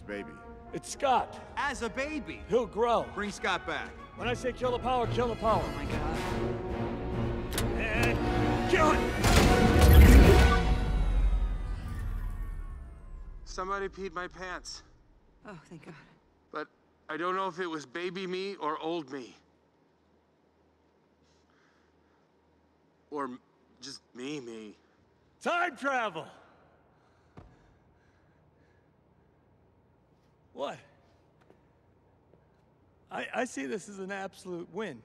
baby? It's Scott. As a baby. He'll grow. Bring Scott back. When I say kill the power, kill the power. Oh my god. And kill it! Somebody peed my pants. Oh, thank god. But I don't know if it was baby me or old me. Or just me, me. Time travel! What? I, I see this as an absolute win.